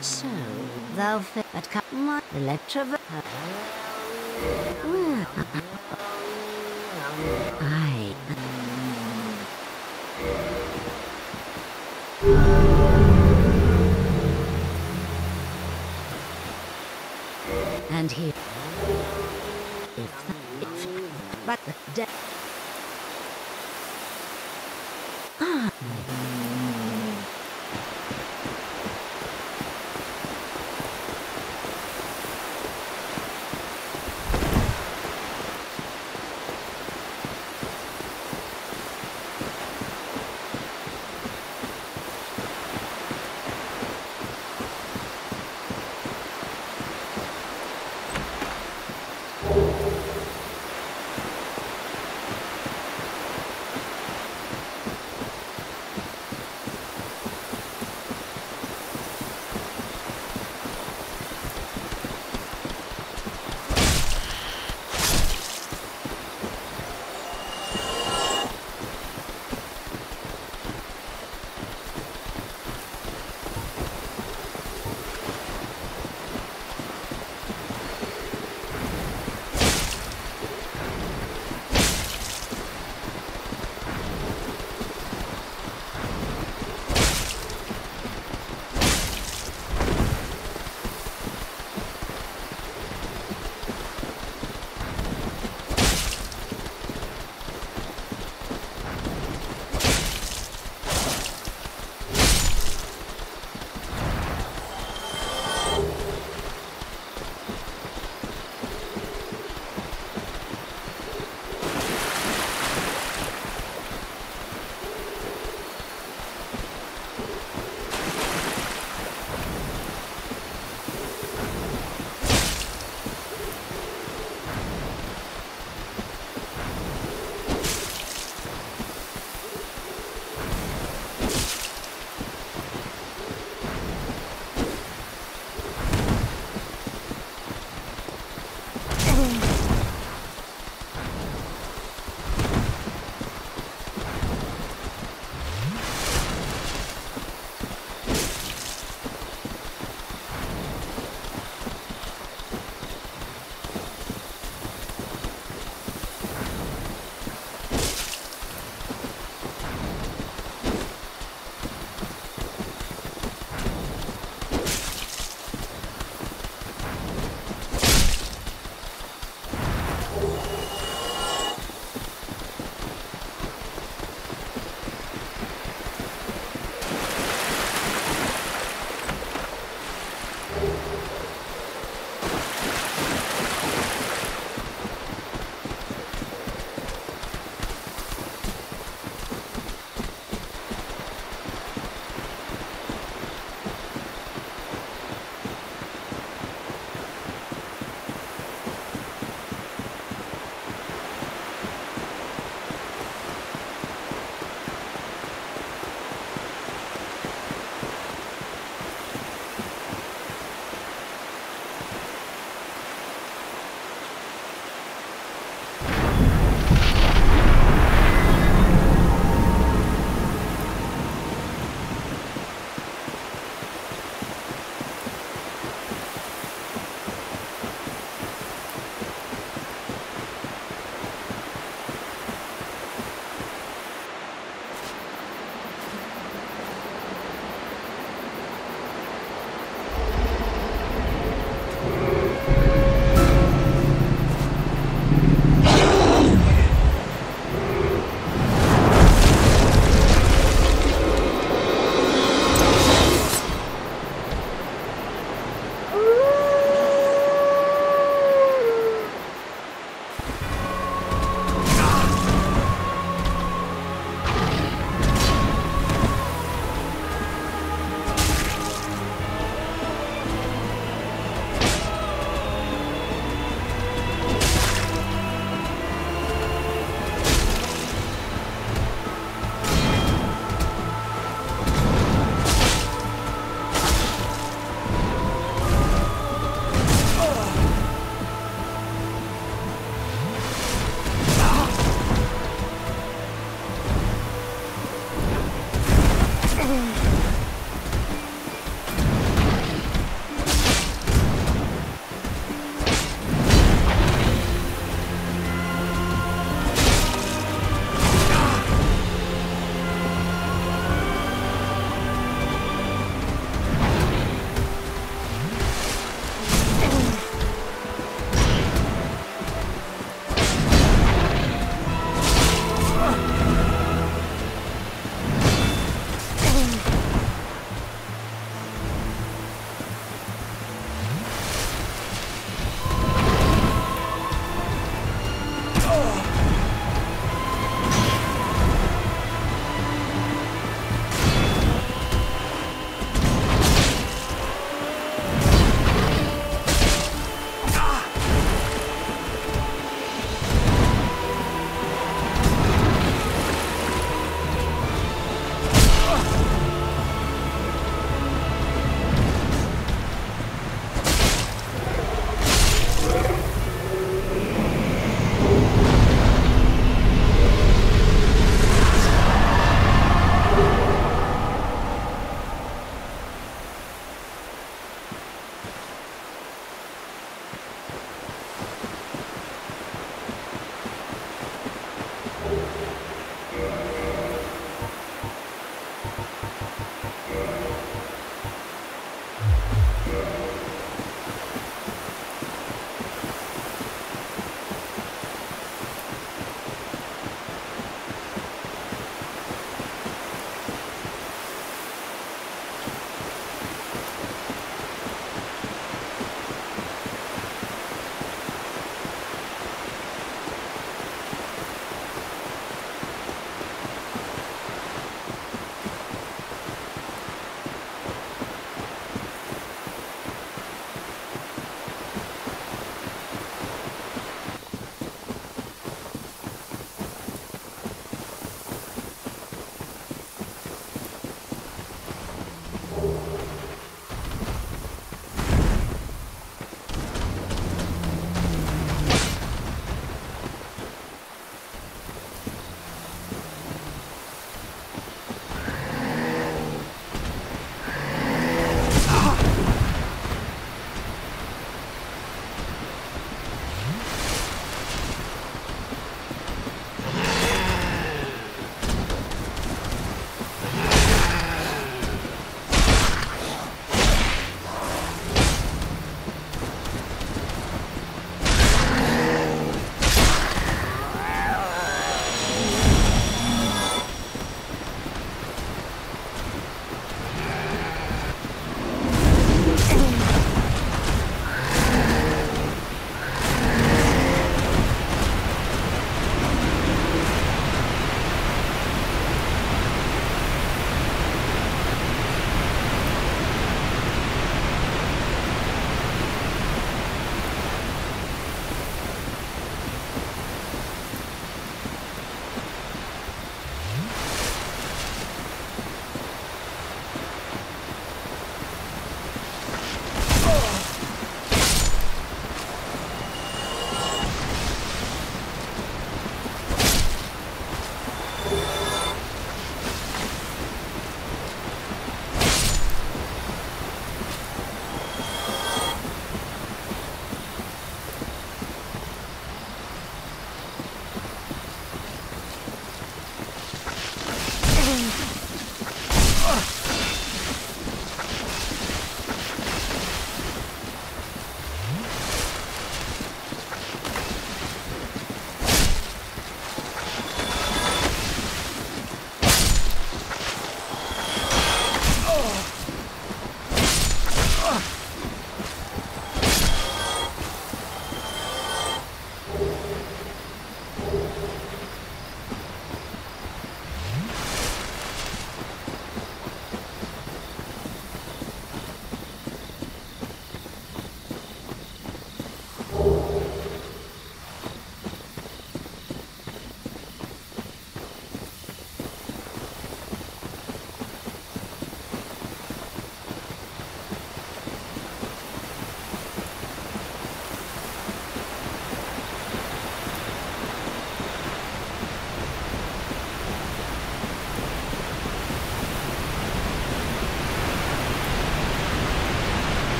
so? Thou fit at come Electra. I. And here. If, if, but the death.